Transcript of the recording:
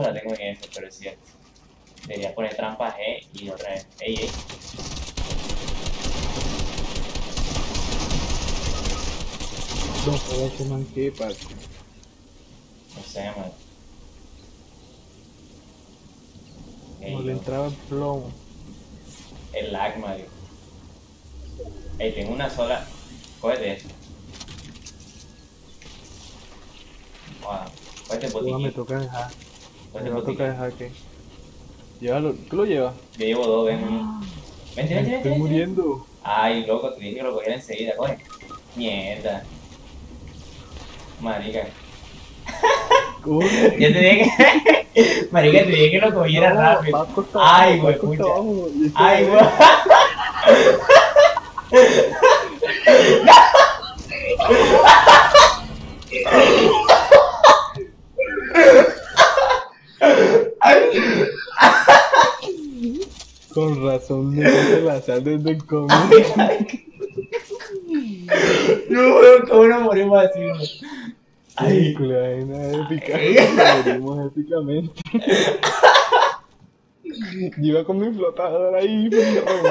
asco la tengo en eso, pero es cierto. Debería poner trampa G y otra vez. Ey, ey. No jodas ese man que, parce. No sé, man. Ey, No le entraba el plomo. El lag, Mario. Ey, tengo una sola. Cógete esto. Wow. Cógete me toca dejar. Me va a tocar dejar que. Llévalo. ¿Tú lo llevas? Yo llevo dos, ven. Vente, vente, vente. estoy vente. muriendo. Ay, loco, te dije que lo cogiera enseguida, coge. Mierda. Marica. Corre. Yo te dije que. Marica, te dije que lo cogiera No, rápido. Ay, güey, pucha. Ay, güey- Con razón me hace la sal desde el comienzo. No, weón, cómo nos morimos así, weón. Ay, vaina épica. Ay. Morimos épicamente. Yo iba con mi flotador ahí, remando.